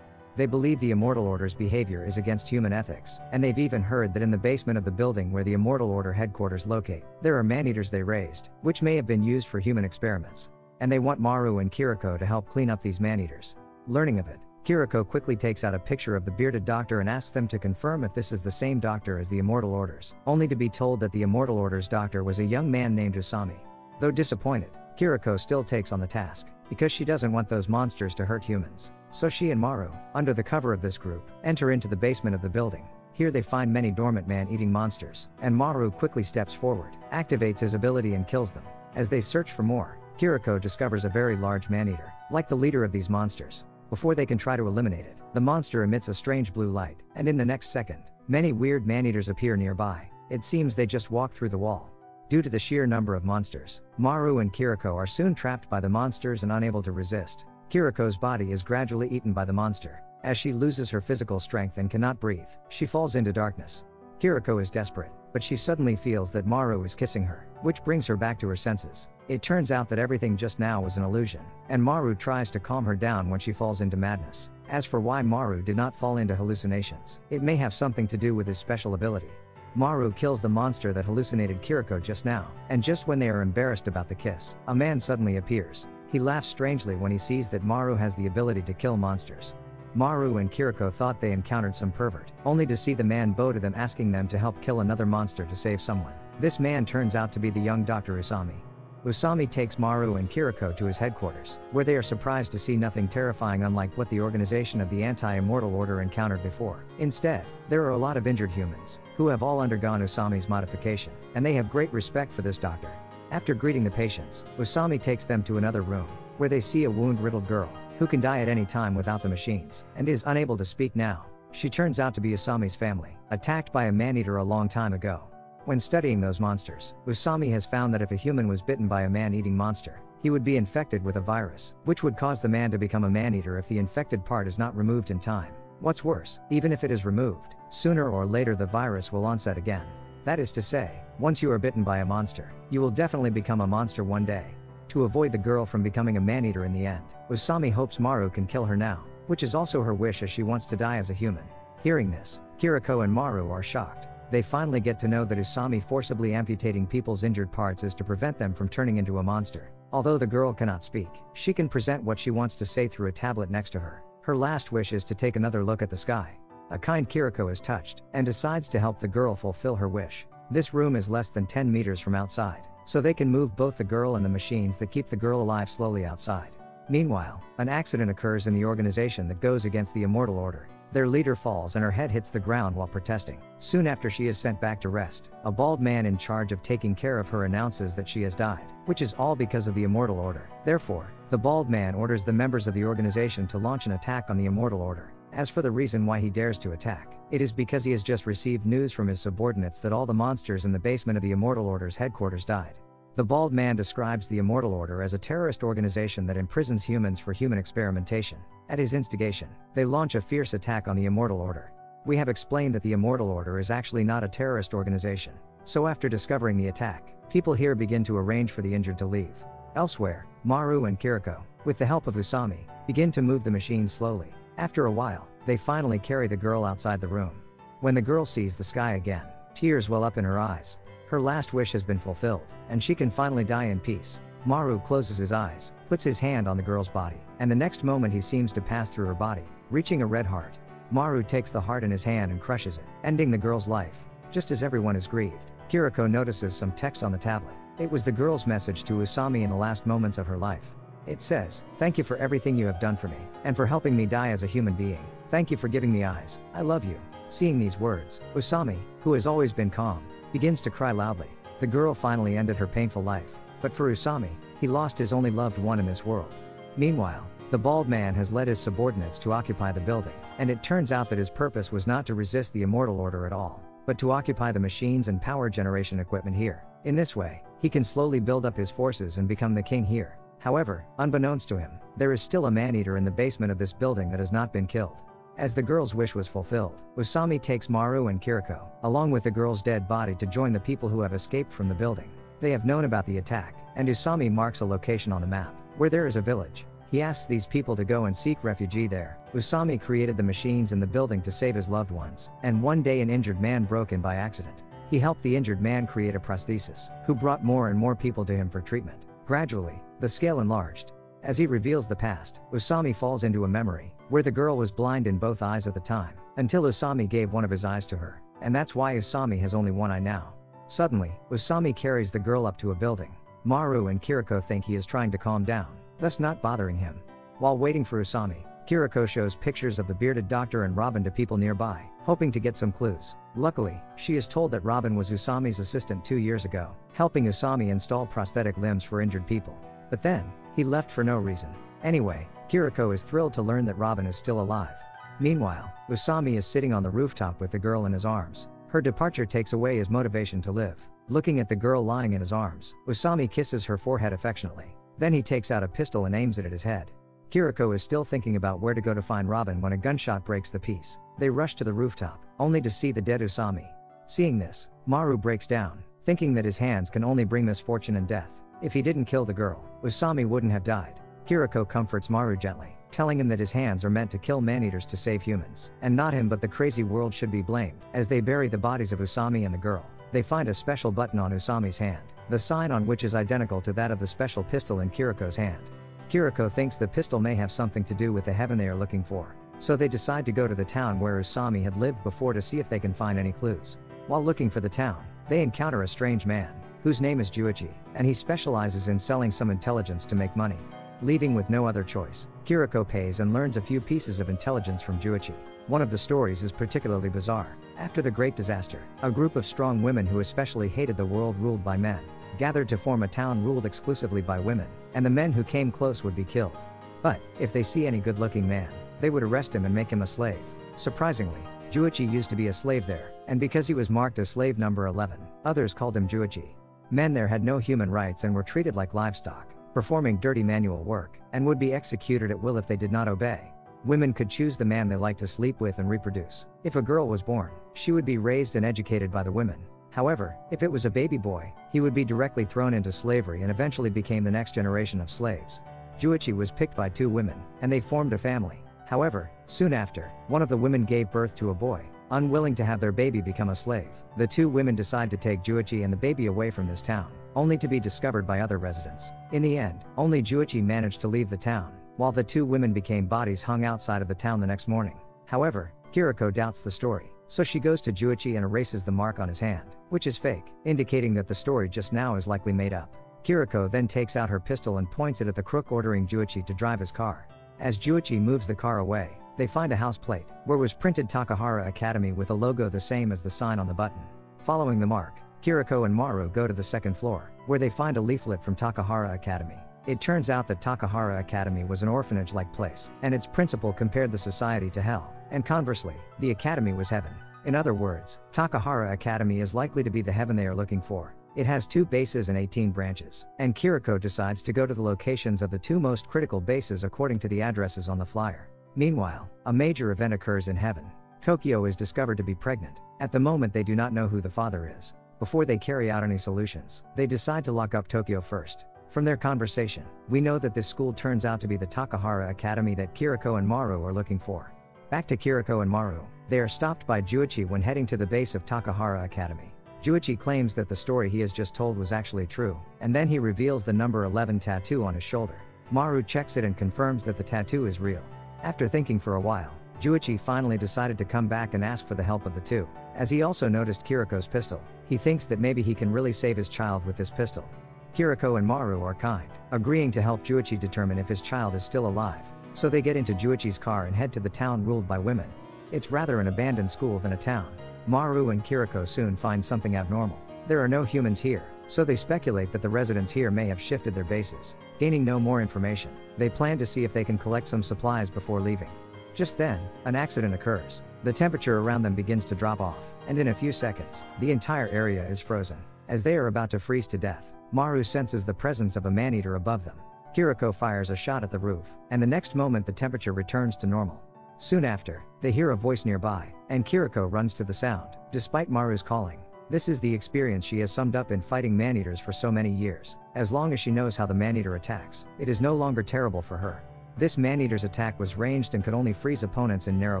S1: They believe the Immortal Order's behavior is against human ethics, and they've even heard that in the basement of the building where the Immortal Order headquarters locate, there are man-eaters they raised, which may have been used for human experiments and they want Maru and Kiriko to help clean up these man-eaters. Learning of it, Kiriko quickly takes out a picture of the bearded doctor and asks them to confirm if this is the same doctor as the Immortal Orders, only to be told that the Immortal Orders doctor was a young man named Usami. Though disappointed, Kiriko still takes on the task, because she doesn't want those monsters to hurt humans. So she and Maru, under the cover of this group, enter into the basement of the building. Here they find many dormant man-eating monsters, and Maru quickly steps forward, activates his ability and kills them. As they search for more, Kiriko discovers a very large man-eater, like the leader of these monsters. Before they can try to eliminate it, the monster emits a strange blue light, and in the next second, many weird man-eaters appear nearby. It seems they just walk through the wall. Due to the sheer number of monsters, Maru and Kiriko are soon trapped by the monsters and unable to resist. Kiriko's body is gradually eaten by the monster. As she loses her physical strength and cannot breathe, she falls into darkness. Kiriko is desperate, but she suddenly feels that Maru is kissing her, which brings her back to her senses. It turns out that everything just now was an illusion, and Maru tries to calm her down when she falls into madness. As for why Maru did not fall into hallucinations, it may have something to do with his special ability. Maru kills the monster that hallucinated Kiriko just now, and just when they are embarrassed about the kiss, a man suddenly appears. He laughs strangely when he sees that Maru has the ability to kill monsters. Maru and Kiriko thought they encountered some pervert, only to see the man bow to them asking them to help kill another monster to save someone. This man turns out to be the young Dr. Usami. Usami takes Maru and Kiriko to his headquarters, where they are surprised to see nothing terrifying unlike what the organization of the anti-immortal order encountered before. Instead, there are a lot of injured humans, who have all undergone Usami's modification, and they have great respect for this doctor. After greeting the patients, Usami takes them to another room, where they see a wound-riddled girl, who can die at any time without the machines, and is unable to speak now. She turns out to be Usami's family, attacked by a man-eater a long time ago. When studying those monsters, Usami has found that if a human was bitten by a man-eating monster, he would be infected with a virus, which would cause the man to become a man-eater if the infected part is not removed in time. What's worse, even if it is removed, sooner or later the virus will onset again. That is to say, once you are bitten by a monster, you will definitely become a monster one day to avoid the girl from becoming a man-eater in the end. Usami hopes Maru can kill her now, which is also her wish as she wants to die as a human. Hearing this, Kiriko and Maru are shocked. They finally get to know that Usami forcibly amputating people's injured parts is to prevent them from turning into a monster. Although the girl cannot speak, she can present what she wants to say through a tablet next to her. Her last wish is to take another look at the sky. A kind Kiriko is touched, and decides to help the girl fulfill her wish. This room is less than 10 meters from outside so they can move both the girl and the machines that keep the girl alive slowly outside. Meanwhile, an accident occurs in the organization that goes against the Immortal Order. Their leader falls and her head hits the ground while protesting. Soon after she is sent back to rest, a bald man in charge of taking care of her announces that she has died, which is all because of the Immortal Order. Therefore, the bald man orders the members of the organization to launch an attack on the Immortal Order. As for the reason why he dares to attack, it is because he has just received news from his subordinates that all the monsters in the basement of the Immortal Order's headquarters died. The bald man describes the Immortal Order as a terrorist organization that imprisons humans for human experimentation. At his instigation, they launch a fierce attack on the Immortal Order. We have explained that the Immortal Order is actually not a terrorist organization. So after discovering the attack, people here begin to arrange for the injured to leave. Elsewhere, Maru and Kiriko, with the help of Usami, begin to move the machine slowly. After a while, they finally carry the girl outside the room. When the girl sees the sky again, tears well up in her eyes. Her last wish has been fulfilled, and she can finally die in peace. Maru closes his eyes, puts his hand on the girl's body, and the next moment he seems to pass through her body, reaching a red heart. Maru takes the heart in his hand and crushes it, ending the girl's life. Just as everyone is grieved, Kiriko notices some text on the tablet. It was the girl's message to Usami in the last moments of her life. It says, Thank you for everything you have done for me, and for helping me die as a human being. Thank you for giving me eyes. I love you. Seeing these words, Usami, who has always been calm, begins to cry loudly. The girl finally ended her painful life, but for Usami, he lost his only loved one in this world. Meanwhile, the bald man has led his subordinates to occupy the building, and it turns out that his purpose was not to resist the Immortal Order at all, but to occupy the machines and power generation equipment here. In this way, he can slowly build up his forces and become the king here. However, unbeknownst to him, there is still a man-eater in the basement of this building that has not been killed. As the girl's wish was fulfilled, Usami takes Maru and Kiriko, along with the girl's dead body to join the people who have escaped from the building. They have known about the attack, and Usami marks a location on the map, where there is a village. He asks these people to go and seek refuge there. Usami created the machines in the building to save his loved ones, and one day an injured man broke in by accident. He helped the injured man create a prosthesis, who brought more and more people to him for treatment. Gradually, the scale enlarged. As he reveals the past, Usami falls into a memory, where the girl was blind in both eyes at the time, until Usami gave one of his eyes to her, and that's why Usami has only one eye now. Suddenly, Usami carries the girl up to a building. Maru and Kiriko think he is trying to calm down, thus not bothering him. While waiting for Usami, Kiriko shows pictures of the bearded doctor and Robin to people nearby, hoping to get some clues. Luckily, she is told that Robin was Usami's assistant two years ago, helping Usami install prosthetic limbs for injured people. But then, he left for no reason. Anyway, Kiriko is thrilled to learn that Robin is still alive. Meanwhile, Usami is sitting on the rooftop with the girl in his arms. Her departure takes away his motivation to live. Looking at the girl lying in his arms, Usami kisses her forehead affectionately. Then he takes out a pistol and aims it at his head. Kiriko is still thinking about where to go to find Robin when a gunshot breaks the peace. They rush to the rooftop, only to see the dead Usami. Seeing this, Maru breaks down, thinking that his hands can only bring misfortune and death. If he didn't kill the girl, Usami wouldn't have died. Kiriko comforts Maru gently, telling him that his hands are meant to kill man-eaters to save humans, and not him but the crazy world should be blamed. As they bury the bodies of Usami and the girl, they find a special button on Usami's hand, the sign on which is identical to that of the special pistol in Kiriko's hand. Kiriko thinks the pistol may have something to do with the heaven they are looking for, so they decide to go to the town where Usami had lived before to see if they can find any clues. While looking for the town, they encounter a strange man, whose name is Juichi, and he specializes in selling some intelligence to make money. Leaving with no other choice, Kiriko pays and learns a few pieces of intelligence from Juichi. One of the stories is particularly bizarre. After the Great Disaster, a group of strong women who especially hated the world ruled by men, gathered to form a town ruled exclusively by women, and the men who came close would be killed. But, if they see any good looking man, they would arrest him and make him a slave. Surprisingly, Juichi used to be a slave there, and because he was marked as slave number 11, others called him Juichi. Men there had no human rights and were treated like livestock, performing dirty manual work, and would be executed at will if they did not obey. Women could choose the man they liked to sleep with and reproduce. If a girl was born, she would be raised and educated by the women, However, if it was a baby boy, he would be directly thrown into slavery and eventually became the next generation of slaves. Juichi was picked by two women, and they formed a family. However, soon after, one of the women gave birth to a boy, unwilling to have their baby become a slave. The two women decide to take Juichi and the baby away from this town, only to be discovered by other residents. In the end, only Juichi managed to leave the town, while the two women became bodies hung outside of the town the next morning. However, Kiriko doubts the story. So she goes to Juichi and erases the mark on his hand, which is fake, indicating that the story just now is likely made up. Kiriko then takes out her pistol and points it at the crook ordering Juichi to drive his car. As Juichi moves the car away, they find a house plate, where was printed Takahara Academy with a logo the same as the sign on the button. Following the mark, Kiriko and Maru go to the second floor, where they find a leaflet from Takahara Academy. It turns out that Takahara Academy was an orphanage-like place, and its principal compared the society to hell, and conversely, the academy was heaven. In other words, Takahara Academy is likely to be the heaven they are looking for. It has two bases and 18 branches, and Kiriko decides to go to the locations of the two most critical bases according to the addresses on the flyer. Meanwhile, a major event occurs in heaven. Tokio is discovered to be pregnant. At the moment they do not know who the father is. Before they carry out any solutions, they decide to lock up Tokio first. From their conversation, we know that this school turns out to be the Takahara Academy that Kiriko and Maru are looking for. Back to Kiriko and Maru, they are stopped by Juichi when heading to the base of Takahara Academy. Juichi claims that the story he has just told was actually true, and then he reveals the number 11 tattoo on his shoulder. Maru checks it and confirms that the tattoo is real. After thinking for a while, Juichi finally decided to come back and ask for the help of the two. As he also noticed Kiriko's pistol, he thinks that maybe he can really save his child with this pistol. Kiriko and Maru are kind, agreeing to help Juichi determine if his child is still alive. So they get into Juichi's car and head to the town ruled by women. It's rather an abandoned school than a town. Maru and Kiriko soon find something abnormal. There are no humans here, so they speculate that the residents here may have shifted their bases. Gaining no more information, they plan to see if they can collect some supplies before leaving. Just then, an accident occurs. The temperature around them begins to drop off, and in a few seconds, the entire area is frozen. As they are about to freeze to death, Maru senses the presence of a man-eater above them. Kiriko fires a shot at the roof, and the next moment the temperature returns to normal. Soon after, they hear a voice nearby, and Kiriko runs to the sound, despite Maru's calling. This is the experience she has summed up in fighting man-eaters for so many years. As long as she knows how the man-eater attacks, it is no longer terrible for her. This man-eater's attack was ranged and could only freeze opponents in narrow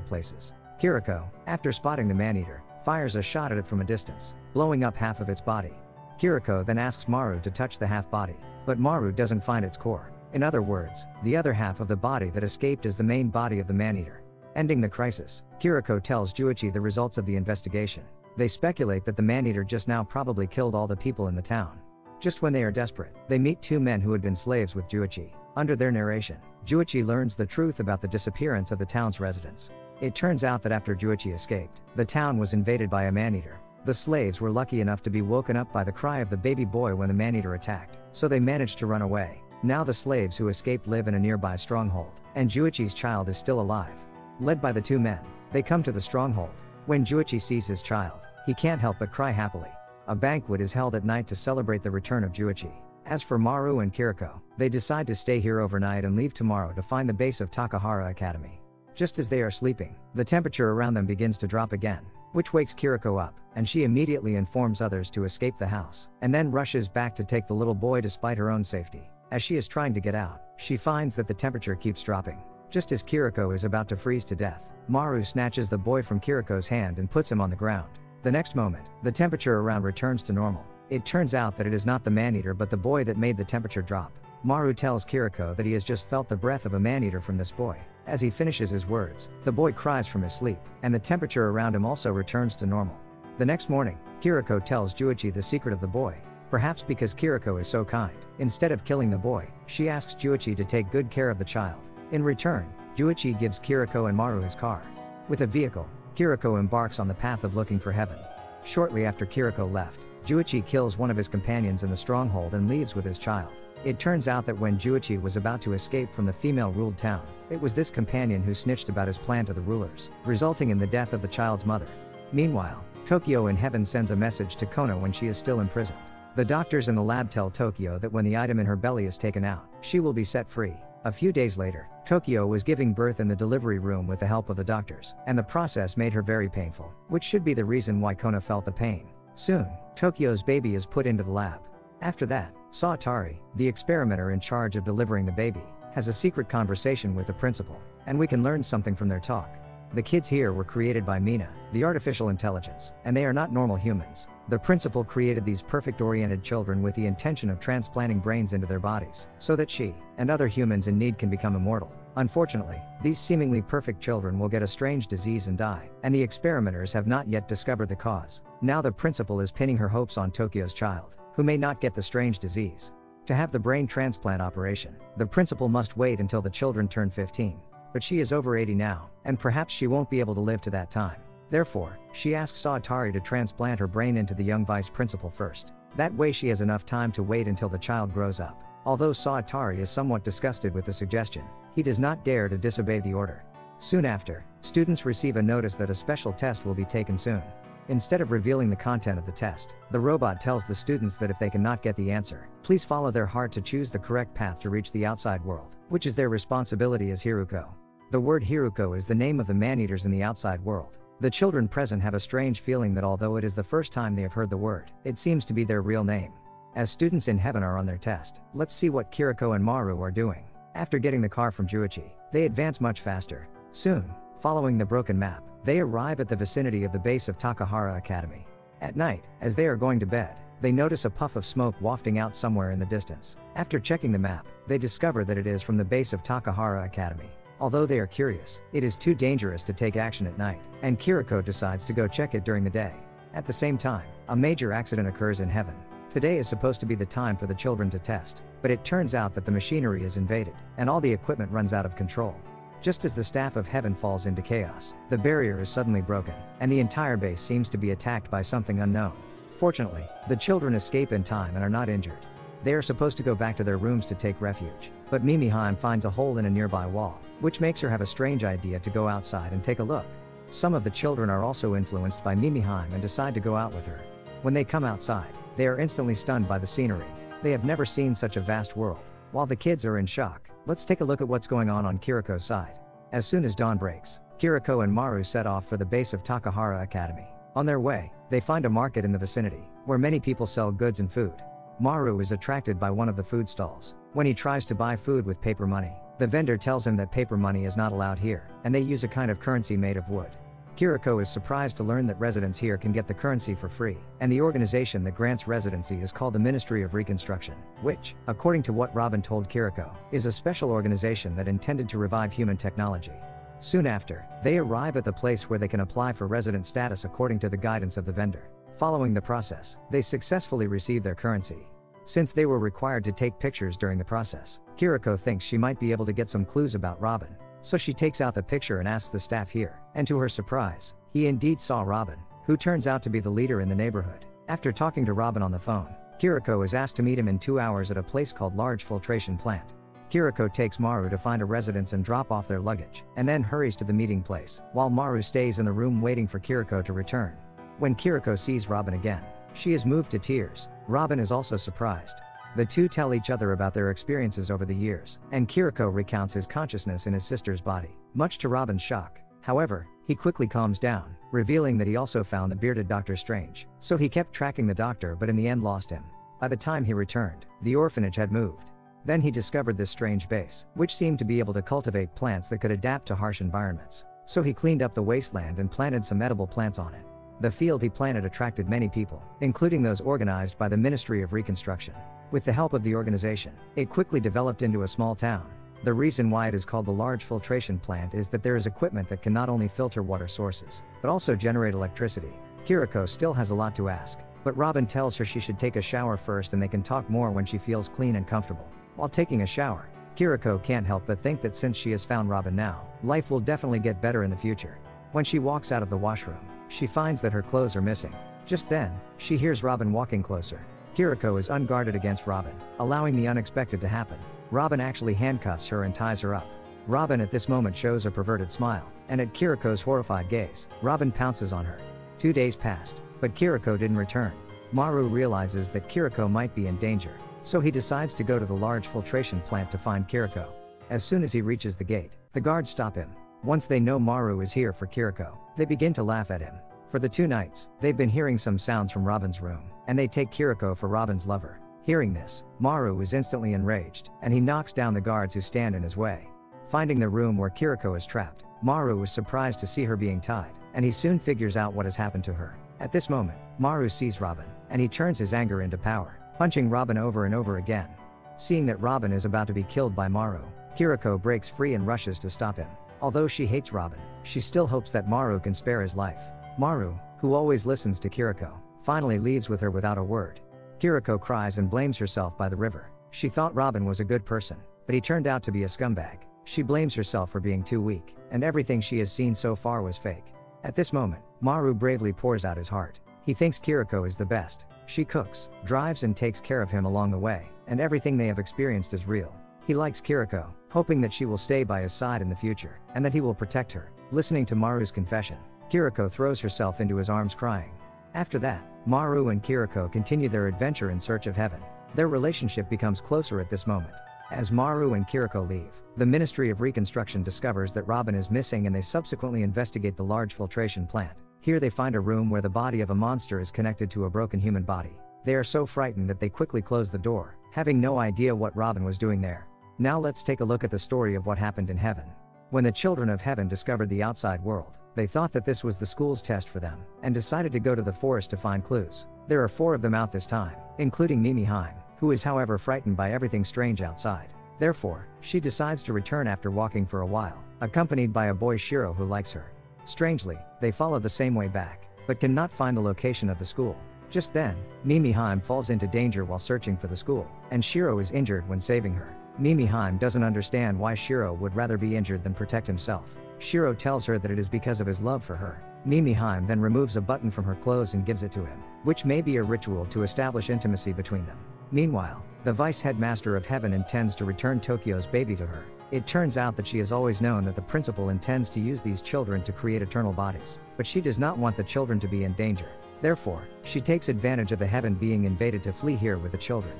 S1: places. Kiriko, after spotting the man-eater, fires a shot at it from a distance, blowing up half of its body. Kiriko then asks Maru to touch the half body, but Maru doesn't find its core. In other words, the other half of the body that escaped is the main body of the man-eater. Ending the crisis, Kiriko tells Juichi the results of the investigation. They speculate that the man-eater just now probably killed all the people in the town. Just when they are desperate, they meet two men who had been slaves with Juichi. Under their narration, Juichi learns the truth about the disappearance of the town's residents. It turns out that after Juichi escaped, the town was invaded by a man-eater. The slaves were lucky enough to be woken up by the cry of the baby boy when the man-eater attacked, so they managed to run away. Now the slaves who escaped live in a nearby stronghold, and Juichi's child is still alive. Led by the two men, they come to the stronghold. When Juichi sees his child, he can't help but cry happily. A banquet is held at night to celebrate the return of Juichi. As for Maru and Kiriko, they decide to stay here overnight and leave tomorrow to find the base of Takahara Academy. Just as they are sleeping, the temperature around them begins to drop again, which wakes Kiriko up, and she immediately informs others to escape the house, and then rushes back to take the little boy despite her own safety. As she is trying to get out, she finds that the temperature keeps dropping. Just as Kiriko is about to freeze to death, Maru snatches the boy from Kiriko's hand and puts him on the ground. The next moment, the temperature around returns to normal, it turns out that it is not the man-eater but the boy that made the temperature drop. Maru tells Kiriko that he has just felt the breath of a man-eater from this boy. As he finishes his words, the boy cries from his sleep, and the temperature around him also returns to normal. The next morning, Kiriko tells Juichi the secret of the boy. Perhaps because Kiriko is so kind, instead of killing the boy, she asks Juichi to take good care of the child. In return, Juichi gives Kiriko and Maru his car. With a vehicle, Kiriko embarks on the path of looking for heaven. Shortly after Kiriko left, Juichi kills one of his companions in the stronghold and leaves with his child. It turns out that when Juichi was about to escape from the female-ruled town, it was this companion who snitched about his plan to the rulers, resulting in the death of the child's mother. Meanwhile, Tokio in heaven sends a message to Kona when she is still imprisoned. The doctors in the lab tell Tokio that when the item in her belly is taken out, she will be set free. A few days later, Tokio was giving birth in the delivery room with the help of the doctors, and the process made her very painful, which should be the reason why Kona felt the pain. Soon, Tokio's baby is put into the lab. After that, Sawatari, the experimenter in charge of delivering the baby, has a secret conversation with the principal, and we can learn something from their talk. The kids here were created by Mina, the artificial intelligence, and they are not normal humans. The principal created these perfect oriented children with the intention of transplanting brains into their bodies, so that she, and other humans in need can become immortal. Unfortunately, these seemingly perfect children will get a strange disease and die, and the experimenters have not yet discovered the cause. Now the principal is pinning her hopes on Tokio's child, who may not get the strange disease. To have the brain transplant operation, the principal must wait until the children turn 15. But she is over 80 now, and perhaps she won't be able to live to that time. Therefore, she asks Sawatari to transplant her brain into the young vice principal first. That way she has enough time to wait until the child grows up. Although Sawatari is somewhat disgusted with the suggestion, he does not dare to disobey the order. Soon after, students receive a notice that a special test will be taken soon. Instead of revealing the content of the test, the robot tells the students that if they cannot get the answer, please follow their heart to choose the correct path to reach the outside world, which is their responsibility as Hiruko. The word Hiruko is the name of the man-eaters in the outside world. The children present have a strange feeling that although it is the first time they have heard the word, it seems to be their real name. As students in heaven are on their test, let's see what Kiriko and Maru are doing. After getting the car from Juichi, they advance much faster. Soon, following the broken map, they arrive at the vicinity of the base of Takahara Academy. At night, as they are going to bed, they notice a puff of smoke wafting out somewhere in the distance. After checking the map, they discover that it is from the base of Takahara Academy. Although they are curious, it is too dangerous to take action at night, and Kiriko decides to go check it during the day. At the same time, a major accident occurs in heaven. Today is supposed to be the time for the children to test, but it turns out that the machinery is invaded, and all the equipment runs out of control. Just as the staff of heaven falls into chaos, the barrier is suddenly broken, and the entire base seems to be attacked by something unknown. Fortunately, the children escape in time and are not injured. They are supposed to go back to their rooms to take refuge, but Mimiheim finds a hole in a nearby wall, which makes her have a strange idea to go outside and take a look. Some of the children are also influenced by Mimiheim and decide to go out with her. When they come outside, they are instantly stunned by the scenery. They have never seen such a vast world. While the kids are in shock, let's take a look at what's going on on Kiriko's side. As soon as dawn breaks, Kiriko and Maru set off for the base of Takahara Academy. On their way, they find a market in the vicinity, where many people sell goods and food. Maru is attracted by one of the food stalls. When he tries to buy food with paper money, the vendor tells him that paper money is not allowed here, and they use a kind of currency made of wood. Kiriko is surprised to learn that residents here can get the currency for free, and the organization that grants residency is called the Ministry of Reconstruction, which, according to what Robin told Kiriko, is a special organization that intended to revive human technology. Soon after, they arrive at the place where they can apply for resident status according to the guidance of the vendor. Following the process, they successfully receive their currency. Since they were required to take pictures during the process, Kiriko thinks she might be able to get some clues about Robin. So she takes out the picture and asks the staff here, and to her surprise, he indeed saw Robin, who turns out to be the leader in the neighborhood. After talking to Robin on the phone, Kiriko is asked to meet him in two hours at a place called Large Filtration Plant. Kiriko takes Maru to find a residence and drop off their luggage, and then hurries to the meeting place, while Maru stays in the room waiting for Kiriko to return. When Kiriko sees Robin again, she is moved to tears. Robin is also surprised. The two tell each other about their experiences over the years, and Kiriko recounts his consciousness in his sister's body, much to Robin's shock. However, he quickly calms down, revealing that he also found the bearded Doctor Strange. So he kept tracking the doctor but in the end lost him. By the time he returned, the orphanage had moved. Then he discovered this strange base, which seemed to be able to cultivate plants that could adapt to harsh environments. So he cleaned up the wasteland and planted some edible plants on it. The field he planted attracted many people, including those organized by the Ministry of Reconstruction. With the help of the organization, it quickly developed into a small town. The reason why it is called the large filtration plant is that there is equipment that can not only filter water sources, but also generate electricity. Kiriko still has a lot to ask, but Robin tells her she should take a shower first and they can talk more when she feels clean and comfortable. While taking a shower, Kiriko can't help but think that since she has found Robin now, life will definitely get better in the future. When she walks out of the washroom, she finds that her clothes are missing. Just then, she hears Robin walking closer. Kiriko is unguarded against Robin, allowing the unexpected to happen. Robin actually handcuffs her and ties her up. Robin at this moment shows a perverted smile, and at Kiriko's horrified gaze, Robin pounces on her. Two days passed, but Kiriko didn't return. Maru realizes that Kiriko might be in danger, so he decides to go to the large filtration plant to find Kiriko. As soon as he reaches the gate, the guards stop him. Once they know Maru is here for Kiriko, they begin to laugh at him. For the two nights, they've been hearing some sounds from Robin's room, and they take Kiriko for Robin's lover. Hearing this, Maru is instantly enraged, and he knocks down the guards who stand in his way. Finding the room where Kiriko is trapped, Maru is surprised to see her being tied, and he soon figures out what has happened to her. At this moment, Maru sees Robin, and he turns his anger into power, punching Robin over and over again. Seeing that Robin is about to be killed by Maru, Kiriko breaks free and rushes to stop him. Although she hates Robin, she still hopes that Maru can spare his life. Maru, who always listens to Kiriko, finally leaves with her without a word. Kiriko cries and blames herself by the river. She thought Robin was a good person, but he turned out to be a scumbag. She blames herself for being too weak, and everything she has seen so far was fake. At this moment, Maru bravely pours out his heart. He thinks Kiriko is the best. She cooks, drives, and takes care of him along the way, and everything they have experienced is real. He likes Kiriko, hoping that she will stay by his side in the future, and that he will protect her. Listening to Maru's confession, Kiriko throws herself into his arms crying. After that, Maru and Kiriko continue their adventure in search of heaven. Their relationship becomes closer at this moment. As Maru and Kiriko leave, the Ministry of Reconstruction discovers that Robin is missing and they subsequently investigate the large filtration plant. Here they find a room where the body of a monster is connected to a broken human body. They are so frightened that they quickly close the door, having no idea what Robin was doing there. Now let's take a look at the story of what happened in heaven. When the children of heaven discovered the outside world, They thought that this was the school's test for them, and decided to go to the forest to find clues. There are four of them out this time, including Mimi Heim, who is however frightened by everything strange outside. Therefore, she decides to return after walking for a while, accompanied by a boy Shiro who likes her. Strangely, they follow the same way back, but cannot find the location of the school. Just then, Mimi Heim falls into danger while searching for the school, and Shiro is injured when saving her. Mimi Heim doesn't understand why Shiro would rather be injured than protect himself. Shiro tells her that it is because of his love for her. Mimi Heim then removes a button from her clothes and gives it to him, which may be a ritual to establish intimacy between them. Meanwhile, the vice headmaster of heaven intends to return Tokio's baby to her. It turns out that she has always known that the principal intends to use these children to create eternal bodies, but she does not want the children to be in danger. Therefore, she takes advantage of the heaven being invaded to flee here with the children.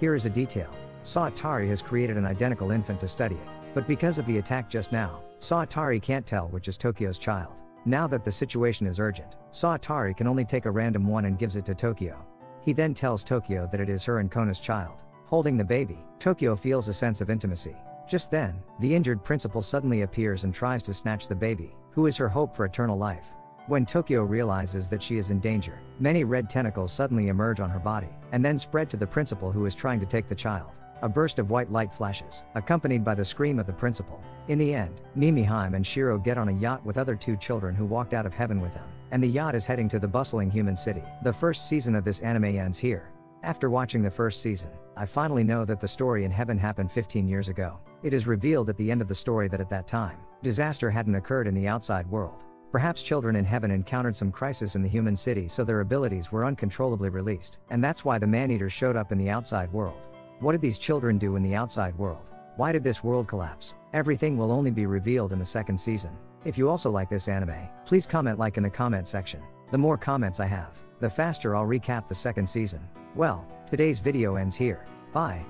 S1: Here is a detail. Sawatari has created an identical infant to study it, but because of the attack just now, Sawatari can't tell which is Tokio's child. Now that the situation is urgent, Sawatari can only take a random one and gives it to Tokio. He then tells Tokio that it is her and Kona's child. Holding the baby, Tokio feels a sense of intimacy. Just then, the injured principal suddenly appears and tries to snatch the baby, who is her hope for eternal life. When Tokio realizes that she is in danger, many red tentacles suddenly emerge on her body, and then spread to the principal who is trying to take the child. A burst of white light flashes, accompanied by the scream of the principal. In the end, Mimi Heim and Shiro get on a yacht with other two children who walked out of heaven with them, and the yacht is heading to the bustling human city. The first season of this anime ends here. After watching the first season, I finally know that the story in heaven happened 15 years ago. It is revealed at the end of the story that at that time, disaster hadn't occurred in the outside world. Perhaps children in heaven encountered some crisis in the human city so their abilities were uncontrollably released, and that's why the man-eaters showed up in the outside world. What did these children do in the outside world? Why did this world collapse? Everything will only be revealed in the second season. If you also like this anime, please comment like in the comment section. The more comments I have, the faster I'll recap the second season. Well, today's video ends here. Bye.